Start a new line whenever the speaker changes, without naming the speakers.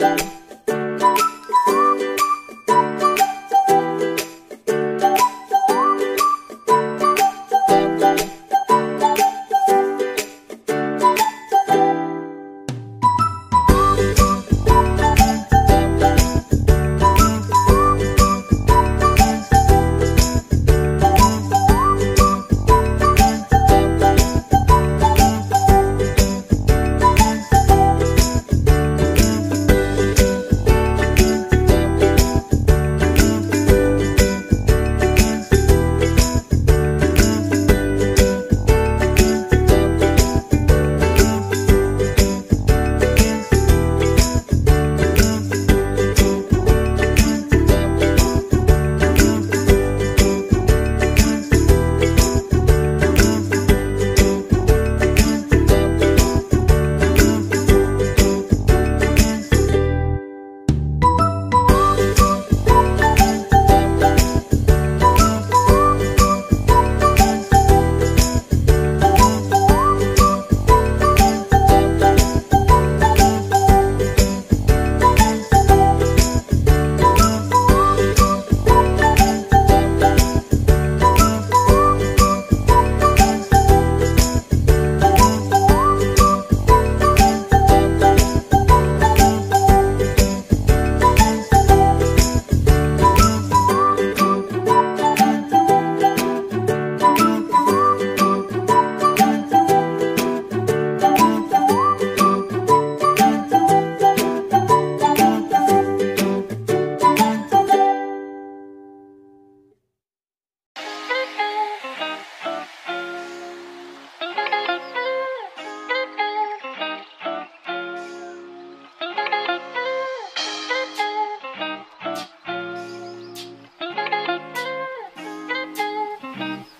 Bye. Thank you.